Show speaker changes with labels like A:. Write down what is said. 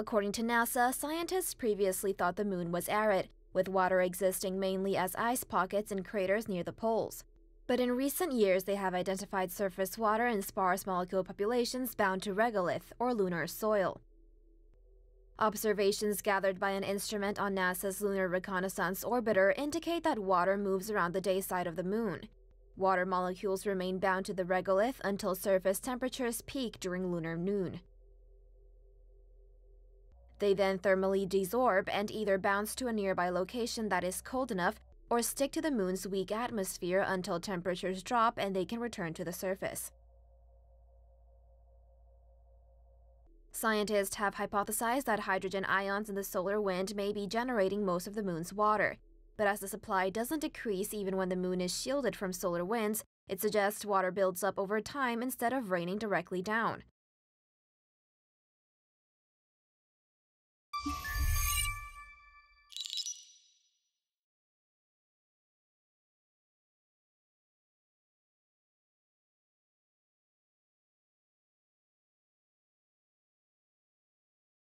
A: According to NASA, scientists previously thought the moon was arid, with water existing mainly as ice pockets in craters near the poles. But in recent years, they have identified surface water in sparse molecule populations bound to regolith, or lunar soil. Observations gathered by an instrument on NASA's Lunar Reconnaissance Orbiter indicate that water moves around the day side of the moon. Water molecules remain bound to the regolith until surface temperatures peak during lunar noon. They then thermally desorb and either bounce to a nearby location that is cold enough or stick to the moon's weak atmosphere until temperatures drop and they can return to the surface. Scientists have hypothesized that hydrogen ions in the solar wind may be generating most of the moon's water. But as the supply doesn't decrease even when the moon is shielded from solar winds, it suggests water builds up over time instead of raining directly down.